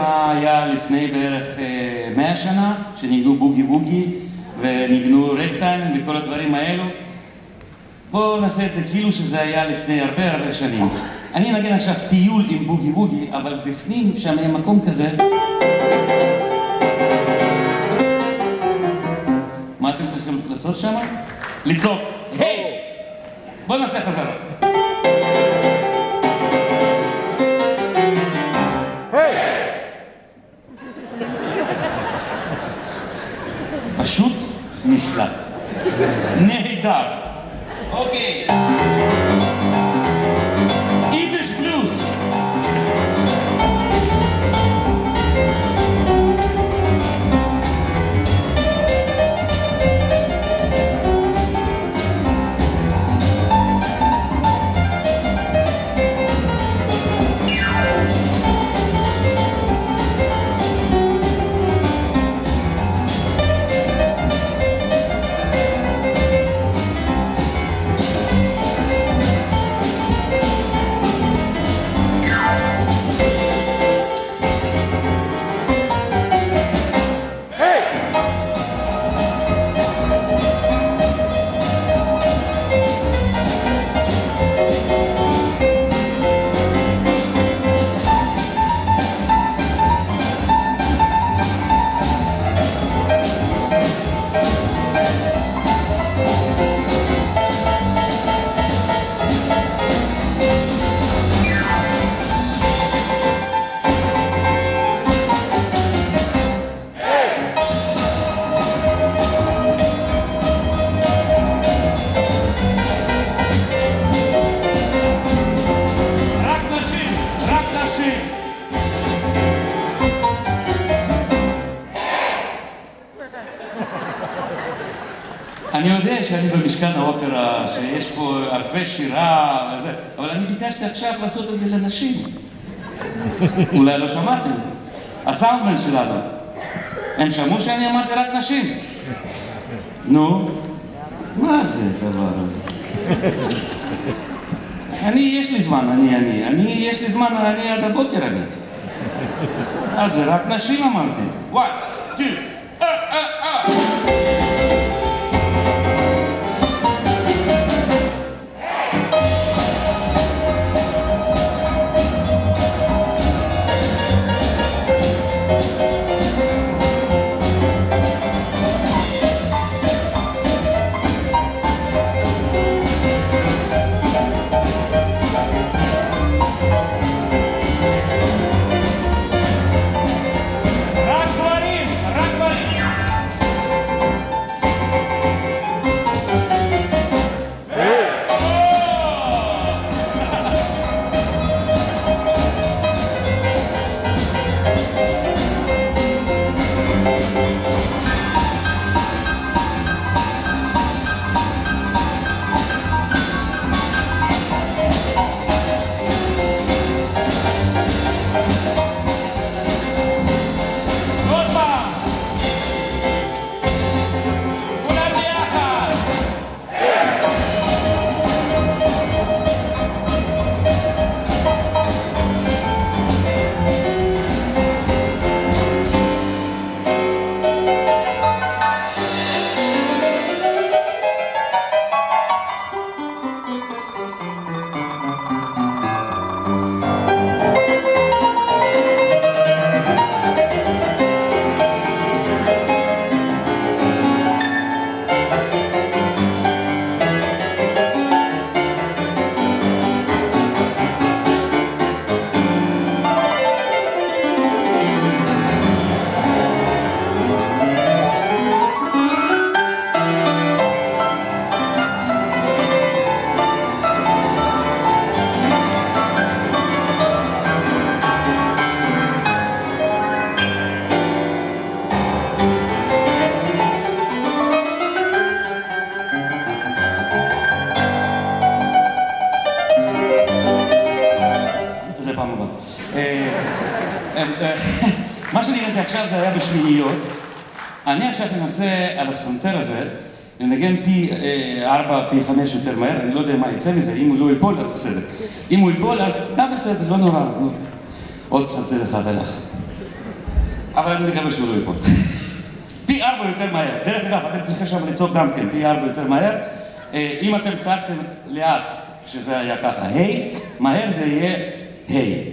מה היה לפני בערך מאה שנה, שניגנו בוגי בוגי וניגנו רקטיים וכל הדברים האלו? בואו נעשה את זה כאילו שזה היה לפני הרבה הרבה שנים. אני אנגן עכשיו טיול עם בוגי בוגי, אבל בפנים שם היה מקום כזה. מה אתם צריכים לעשות שם? לצעוק, היי! בואו נעשה חזרה. פשוט נפלא. נהדר. אוקיי. אני יודע שאני במשכן האופרה, שיש פה הרבה שירה וזה, אבל אני ביקשתי עכשיו לעשות את זה לנשים. אולי לא שמעתם. הסאונדמן שלנו. הם שמעו שאני אמרתי רק נשים. נו, מה זה הדבר הזה? אני, יש לי זמן, אני, אני, אני, יש לי זמן, אני עד הבוקר אני. אה, זה רק נשים אמרתי. two, אה, אה, אה. מה שאני ראיתי עכשיו זה היה בשמיניות. אני עכשיו אנסה על הפסנתר הזה לנגן פי אה, ארבע, פי חמש יותר מהר, אני לא יודע מה יצא מזה, אם הוא לא ייפול אז בסדר. אם הוא ייפול אז גם בסדר, לא נורא, אז לא. עוד פסנתר אחד הלך. אבל אני מקווה שהוא לא ייפול. פי ארבע יותר מהר. דרך אגב, אתם צריכים שם לצעוק גם כן, פי ארבע יותר מהר. אה, אם אתם צעקתם לאט, כשזה היה ככה, היי, מהר זה יהיה היי.